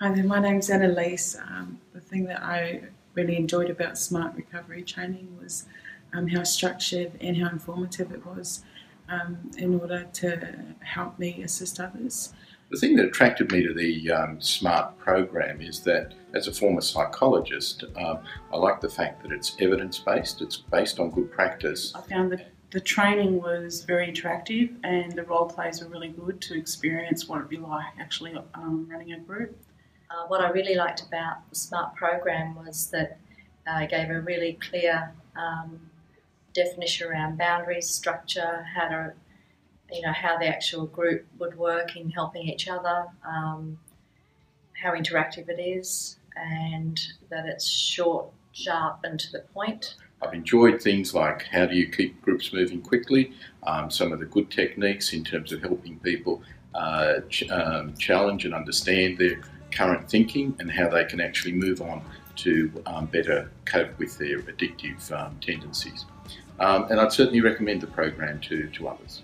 Hi there, my name's Annalise. Um, the thing that I really enjoyed about Smart Recovery training was um, how structured and how informative it was um, in order to help me assist others. The thing that attracted me to the um, SMART program is that, as a former psychologist, um, I like the fact that it's evidence based, it's based on good practice. I found that the training was very attractive and the role plays were really good to experience what it'd be like actually um, running a group. Uh, what I really liked about the SMART program was that uh, it gave a really clear um, definition around boundaries, structure, how to, you know, how the actual group would work in helping each other, um, how interactive it is, and that it's short, sharp, and to the point. I've enjoyed things like how do you keep groups moving quickly, um, some of the good techniques in terms of helping people uh, ch- um, challenge and understand their current thinking and how they can actually move on to um, better cope with their addictive um, tendencies. Um, and I'd certainly recommend the program to, to others.